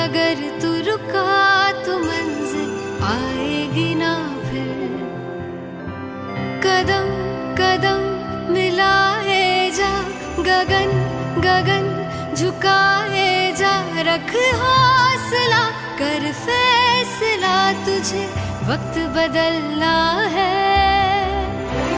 अगर तू रुका तो मंजिल आएगी ना फिर। कदम कदम मिलाए जा, गगन गगन झुकाए जा। रख हौसला, कर फैसला, तुझे वक्त बदलना है।